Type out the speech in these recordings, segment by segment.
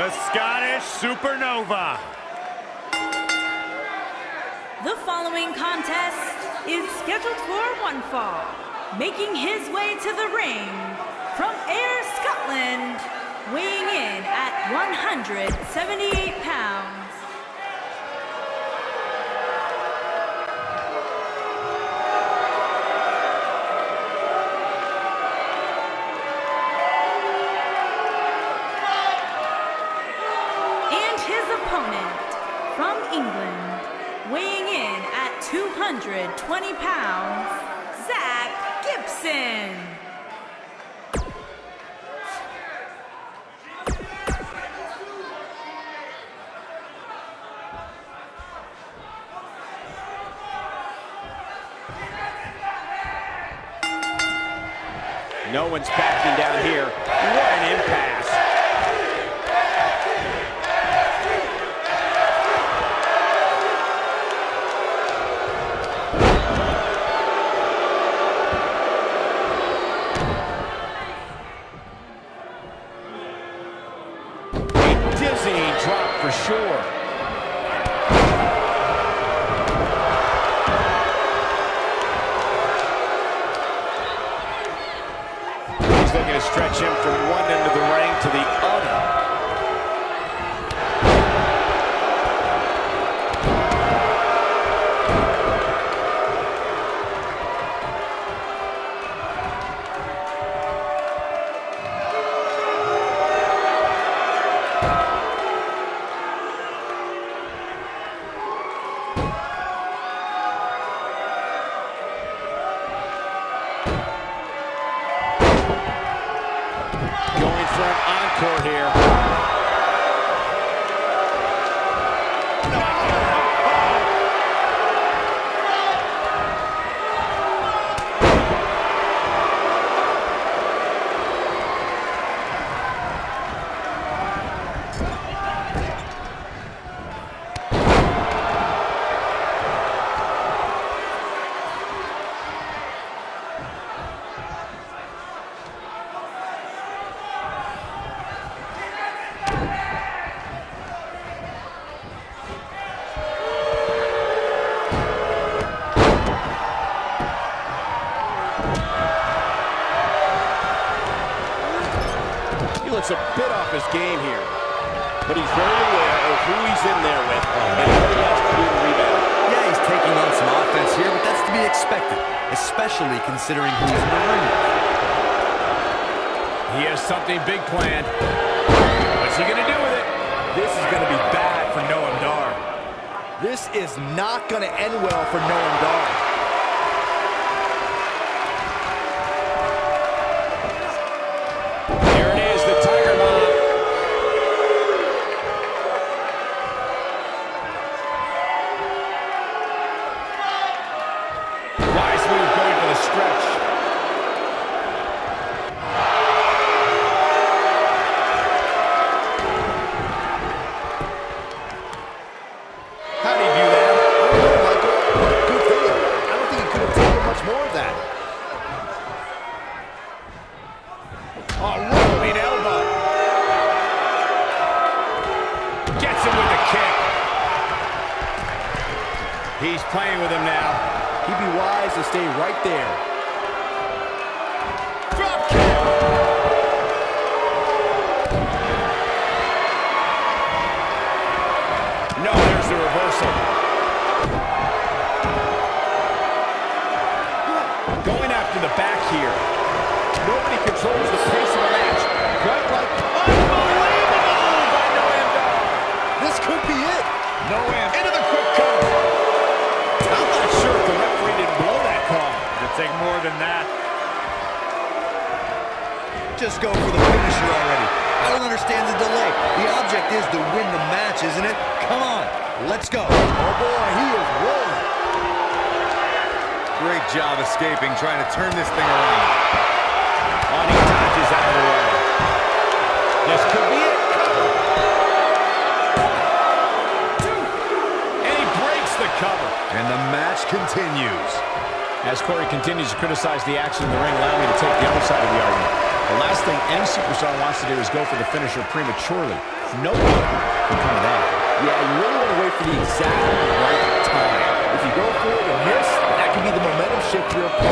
The Scottish Supernova. The following contest is scheduled for one fall. Making his way to the ring from Ayr Scotland, weighing in at 178 pounds. Gibson. No one's backing down here. What an impasse. For an encore here. Looks a bit off his game here. But he's very aware of who he's in there with and what he has to do to rebound. Yeah, he's taking on some offense here, but that's to be expected, especially considering who's in the ring. He has something big planned. What's he going to do with it? This is going to be bad for Noam Dar. This is not going to end well for Noam Dar. Understand the delay. The object is to win the match, isn't it? Come on, let's go. Oh, boy, he is rolling. Great job escaping, trying to turn this thing around. On he dodges out of the way. This could be it. And he breaks the cover. And the match continues. As Corey continues to criticize the action in the ring, allow me to take the other side of the argument. The last thing any superstar wants to do is go for the finisher prematurely. No good can come of that. Yeah, you really want to wait for the exact right time. If you go for it and miss, that could be the momentum shift your opponent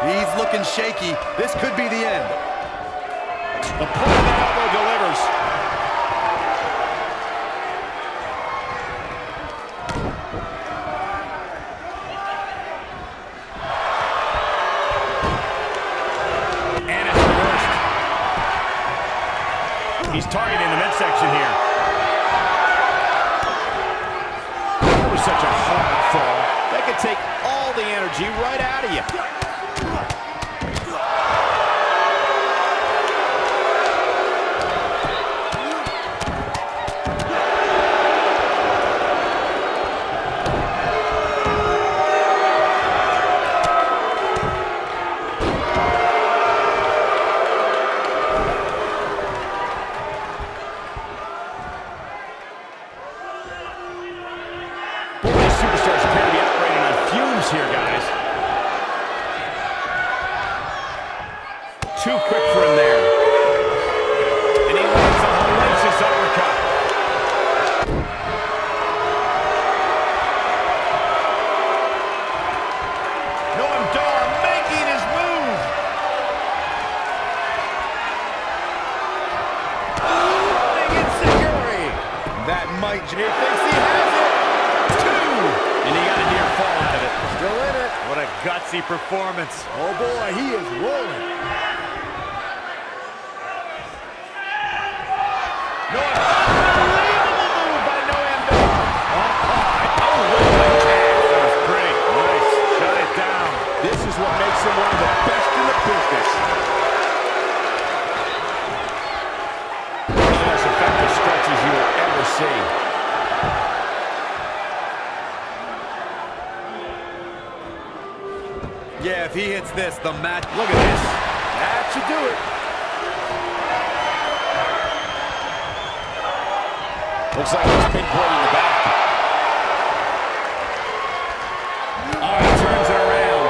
He's looking shaky. This could be the end. The planted elbow delivers. And it's reversed. He's targeting the midsection here. That was such a hard fall. That could take all the energy right out of you. Performance. Oh boy, he is rolling. If he hits this, the match. Look at this. That should do it. Looks like he's pinpointing the back. Oh, turns it around.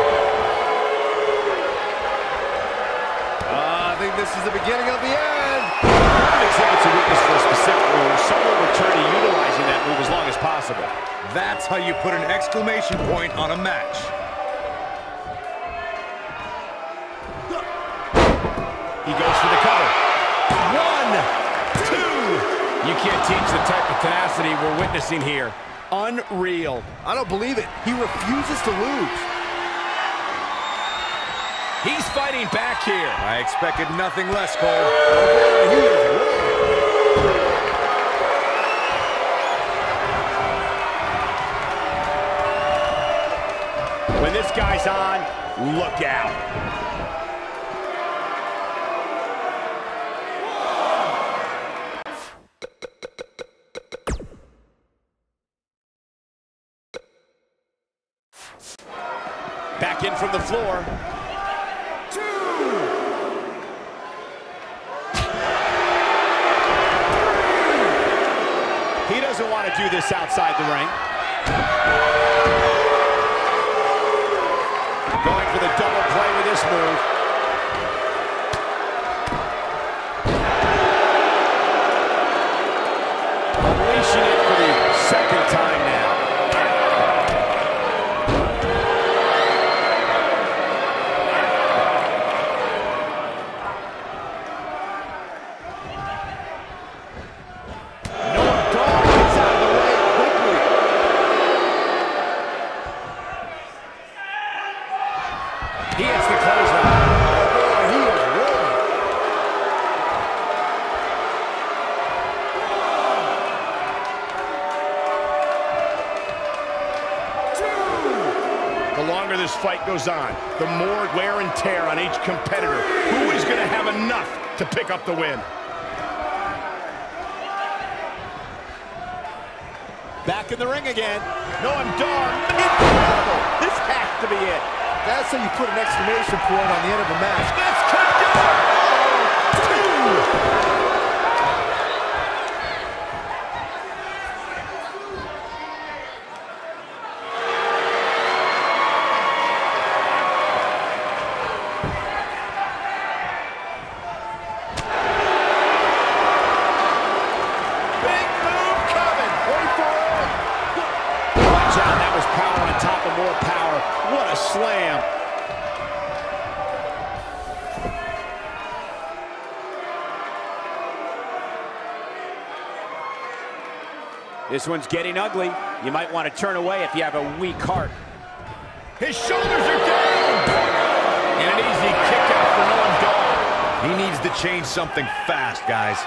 Uh, I think this is the beginning of the end. Exhibits a weakness for a specific move. Some will return to utilizing that move as long as possible. That's how you put an exclamation point on a match. He goes for the cover. One, two. You can't teach the type of tenacity we're witnessing here. Unreal. I don't believe it. He refuses to lose. He's fighting back here. I expected nothing less, Cole. Oh he is. When this guy's on, look out. From the floor. He doesn't want to do this outside the ring. Going for the double play with this move. This fight goes on, the more wear and tear on each competitor. Who is going to have enough to pick up the win? Back in the ring again. Noam Dar, incredible. This has to be it. That's how you put an exclamation point on the end of a match. This could do it. Oh, two. Big move coming. Wait for it. Watch out. That was power on top of more power. What a slam. This one's getting ugly. You might want to turn away if you have a weak heart. His shoulders are down. And an easy kick out for Dar. He needs to change something fast, guys.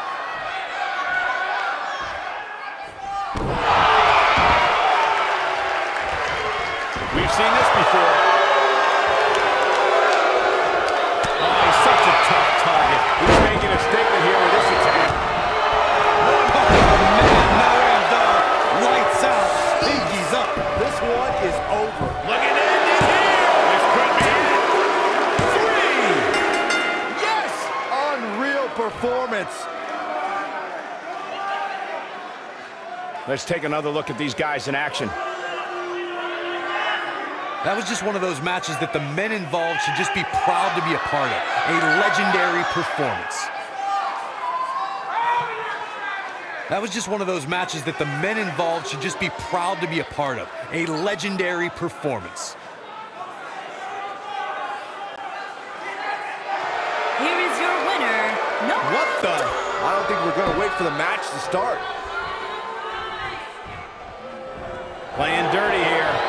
One is over. Looking to end it here. This could be it. Three. Yes! Unreal performance. Let's take another look at these guys in action. That was just one of those matches that the men involved should just be proud to be a part of. A legendary performance. That was just one of those matches that the men involved should just be proud to be a part of. A legendary performance. Here is your winner, Noam What the? I don't think we're going to wait for the match to start. Playing dirty here.